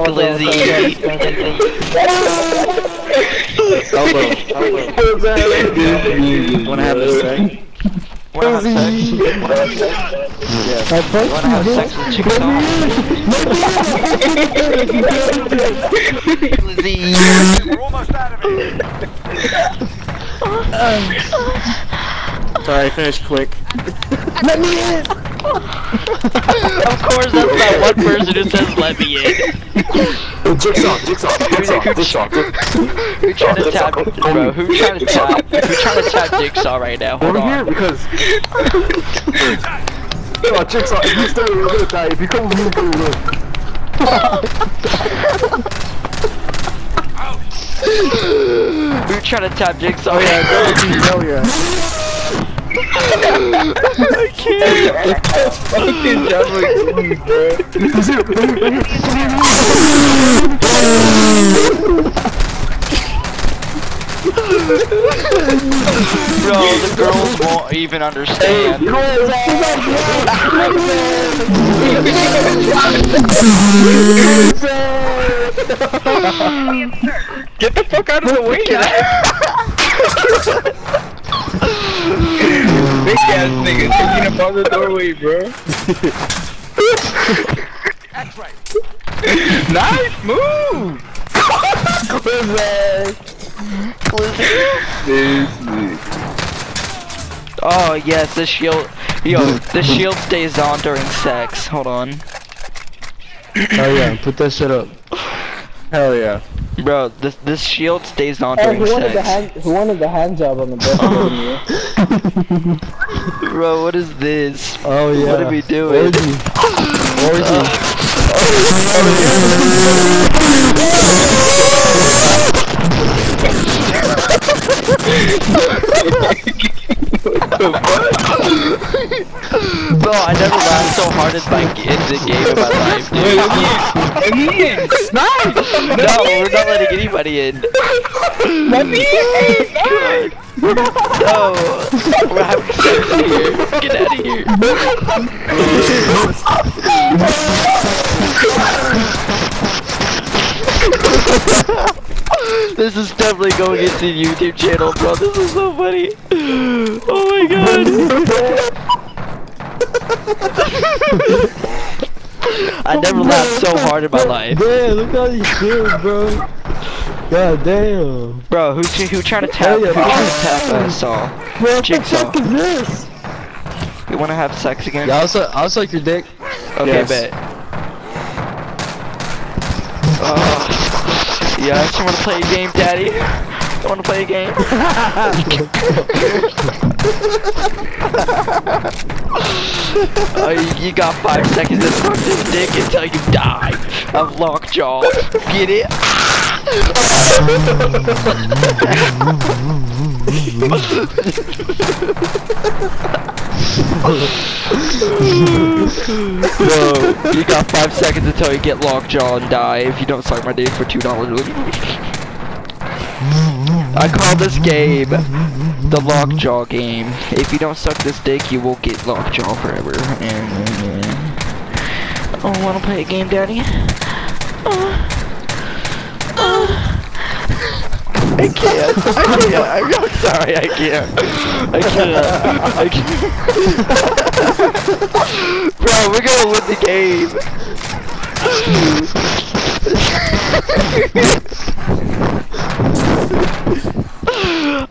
Glizzy. Elbow. Elbow. Wanna have a sec? Wanna have sex? Yes. I fucked Wanna have you, sex with Jigsaw? Glizzy. We're almost out of here. Sorry, I finished quick. Let me in! Of course, that's that one person who says let me in. Jigsaw, jigsaw, jigsaw, jigsaw. Who trying to tap, bro? Who trying to tap? Who trying to tap Jigsaw right now? Hold Over here on. because. oh, jigsaw, if you stay, you're gonna die. If you come with me, you're gonna live. Who trying to tap Jigsaw? Oh yeah, go with me, hell yeah. I can't. Fucking John bro. He's here, right here, right here. Bro, the girls won't even understand. Get the fuck out of the way, Big ass nigga taking up on the doorway, bro. That's right. nice move! Oh yes, the shield. Yo, the shield stays on during sex. Hold on, Oh yeah, put that shit up. Hell yeah. Bro. This this shield stays on Hey, during who wanted the hand? Who wanted the hand job on the best Bro, what is this? Oh yeah. What are we doing? Orgy. Orgy. Bro, I never laughed so hard in my in the game in my life, dude. Nice! No, we're not letting anybody in. Let me in! No, we're having sex here. Get out of here. This is definitely going into the YouTube channel, bro. This is so funny. Oh my god. I never laughed so hard in my life. Damn, look how you feel, bro. God damn. Bro, who's who trying to tap? Who trying to tap Saw? Bro, what Jigsaw. the fuck is this? You wanna have sex again? Yeah, I'll suck, I'll suck your dick. Okay, Yes. bet. Oh. Yes, you wanna play a game, daddy? I wanna play a game? oh, you, got five seconds to suck this dick until you die. I'm lockjaw. Get it? Bro, you got five seconds until you get lockjaw and die if you don't suck my dick for two dollars. I call this game the lockjaw game. If you don't suck this dick, you will get lockjaw forever. And, oh, wanna play a game, daddy? Uh, uh. I can't. I can't. I'm sorry. I can't. I can't. I can't. Bro, we're gonna win the game.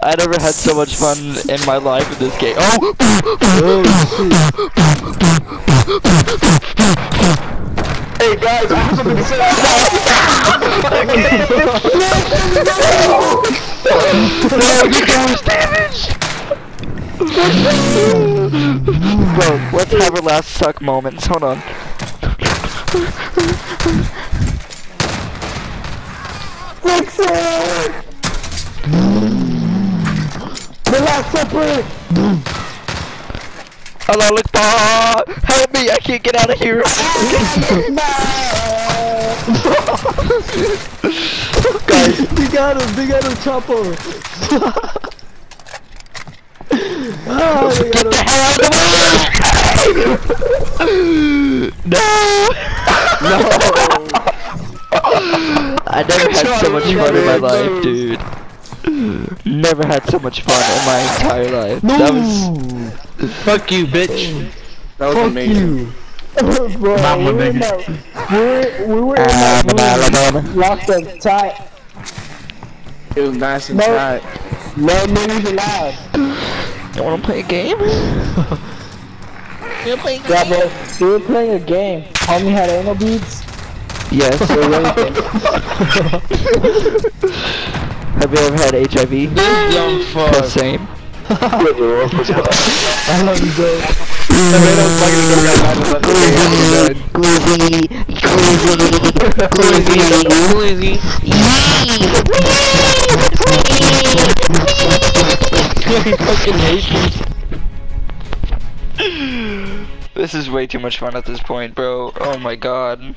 I never had so much fun in my life in this game. Oh! Hey guys, I have something to say. no, you doing damage! Bro, let's have our last suck moments. Hold on. The Last Supper! Hello, Lickball! Help me! I can't get out of here! Guys, They got him, they got him, Chapo. ah, they got him. no! No! I never had so much fun in my life, dude. Never had so much fun in my entire life. That was Fuck you, bitch. That was Fuck amazing. you. Bro, Mama we were in nigga. that, we were, we were in Ah, that Alabama. room, locked up tight. It was nice and No. tight. No niggas allowed. You wanna play a game? you wanna play a game? Yeah, bro, we were playing a game. Homie had anal beads. Yes. So anything. Have you ever had HIV? Fuck. same. I love you, bro. Glizzy, glizzy, glizzy, This is way too much fun at this point, bro. Oh my god.